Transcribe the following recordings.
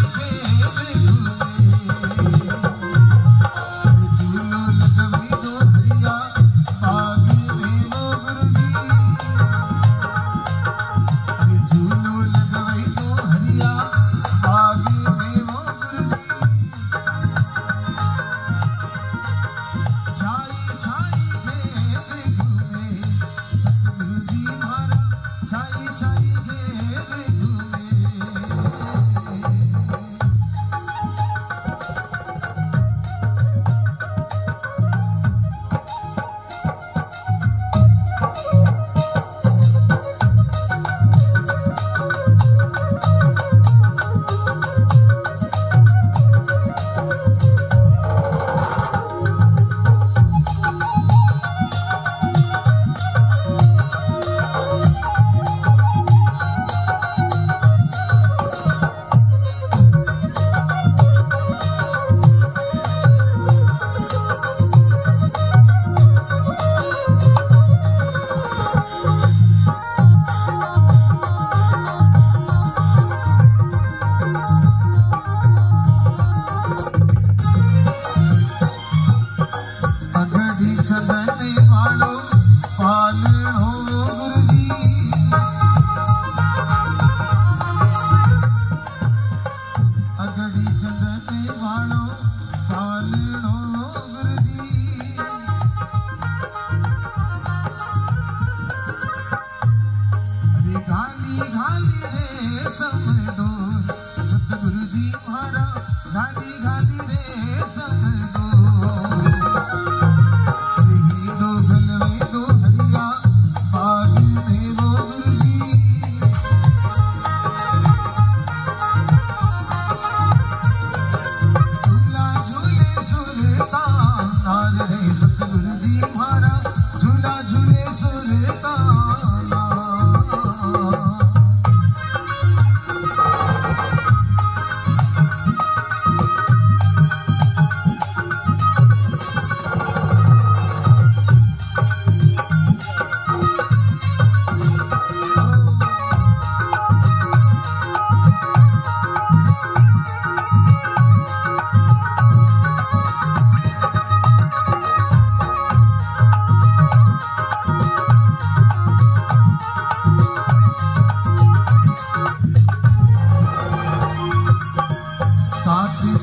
Oh. Hi.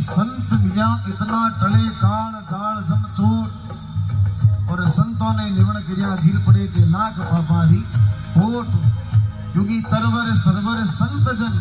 संत मिया इतना टले काल काल जम चोट और संतों ने निवण किया गिर पड़े के लाख पापारी। होट क्योंकि तरवर, सरवर संत जन